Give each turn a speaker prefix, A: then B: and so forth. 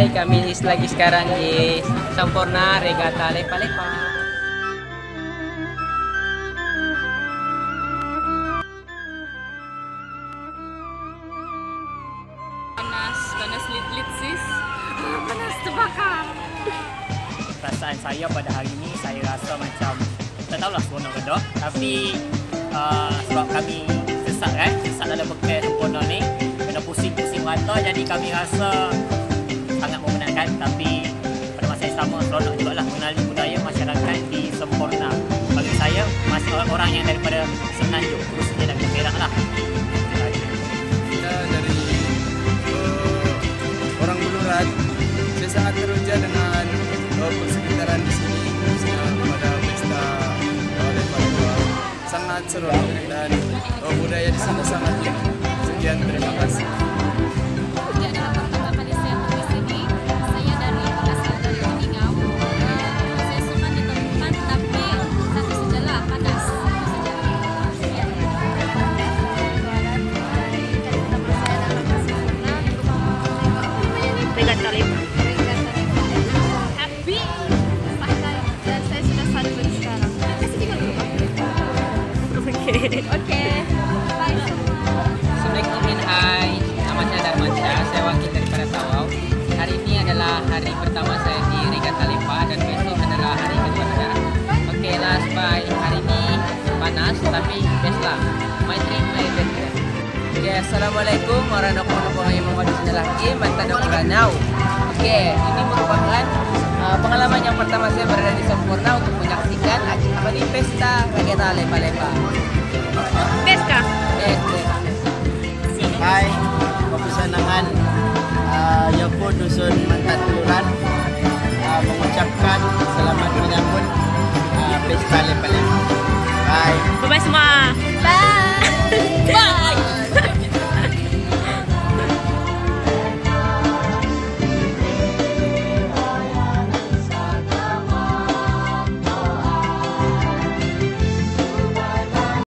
A: Hai, kami lagi sekarang di Sampurna Regata Lepa-Lepa.
B: Panas, panas lit-lit sis. Panas terbakar.
C: perasaan saya pada hari ini saya rasa macam tak tahulah seronok ke tak tapi uh, sebab kami sesak kan sesak dalam bekal sempurna ni kena pusing-pusing mata jadi kami rasa Sempurna. Bagi saya masih orang-orang yang daripada Semenanjung khususnya dari Perak lah.
D: Kita dari uh, orang Bulurat saya sangat teruja dengan uh, persekitaran di sini khususnya pada pesta uh, Lepa-Lepa sangat seru dan uh, budaya di sini sangat unik sekian terima kasih
B: tapi
A: best lah. My dream, my adventure. Okay, Assalamualaikum warahmatullahi wabarakatuh. lagi mantan Dr. Now. Ini merupakan uh, pengalaman yang pertama saya berada di Sempurna untuk menyaksikan apa ni pesta Regata Lepa-Lepa.
E: Dusun Mantan Tuluran uh, mengucapkan selamat menyambut uh, Pesta Lepa-Lepa. Bye.
B: Bye-bye semua. Bye.